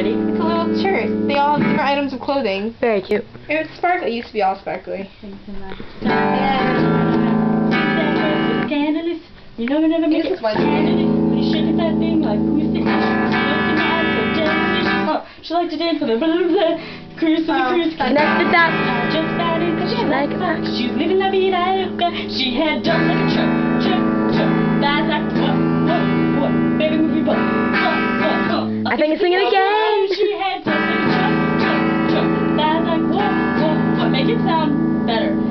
Alright. It's a little church. They all have different items of clothing. Very cute. It was sparkly. It used to be all sparkly. Scandalous. You know, never make This it is one. scandalous. When you shake that thing like who's the Oh, she liked to dance for the blah blah blah. Cruise to the Oh, cruise. fun. Next to that. I just found it 'cause she Like liked that. She was living la vida loca. She had jumps like a truck, truck, truck. That's like what, what, what? Baby, move your butt. What, what, what? I think it's singing again. It sound better.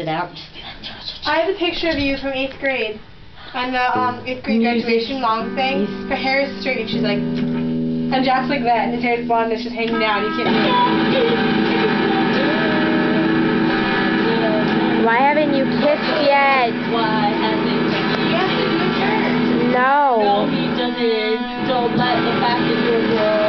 it out. I have a picture of you from 8th grade on the um, 8th grade graduation long thing. Her hair is straight she's like, and Jack's like that and his hair is blonde and it's just hanging down. You can't see it. Why haven't you kissed yet? Why haven't? No. No, he doesn't. Don't let the fact that you're